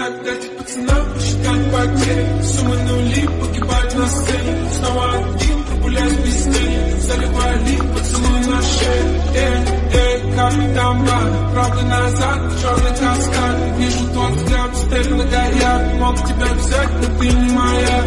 так дать пацанам посчитать потери Суммы нули погибать на сцене. Снова один прогуляюсь без тени. Заливали поцелуй на шее Эй, эй, капитан Бан Правда назад, черный каскад Вижу тот взгляд, стель на горят Мог тебя взять, но ты не моя.